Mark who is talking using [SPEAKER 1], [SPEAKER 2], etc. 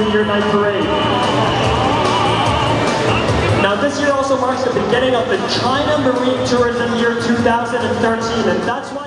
[SPEAKER 1] New Year Night Parade. Now this year also marks the beginning of the China Marine Tourism Year 2013 and that's why